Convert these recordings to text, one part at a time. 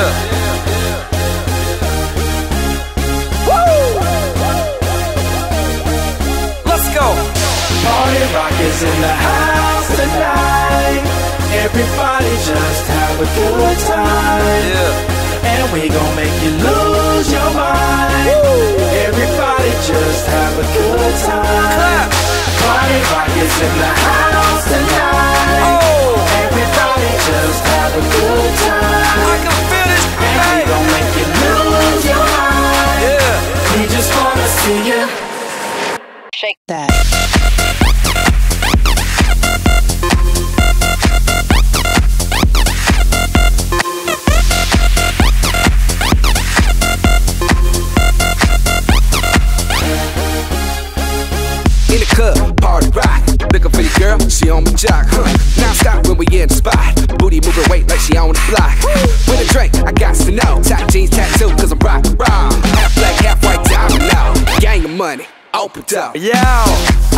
yeah. Woo! Let's go. Party rock is in the house tonight. Everybody just have a good time. Yeah. And we gon' make you lose your mind. Woo! Everybody just have a good time. Clap. Party rock is in the house tonight. Shake that. In the club, party rock. Looking for your girl, she on my jock. Huh. Now stop when we in the spot. Booty moving weight like she on the block. Opened up. Yo,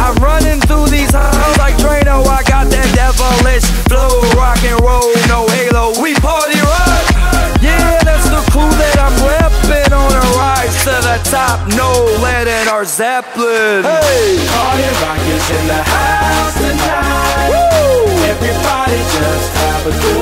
I'm running through these halls like Drano. I got that devilish flow, rock and roll, no halo. We party rock. Yeah, that's the crew that I'm repping on a rise to the top. No lead in our Zeppelin. Hey, Party rock is in the house tonight. Everybody just have a good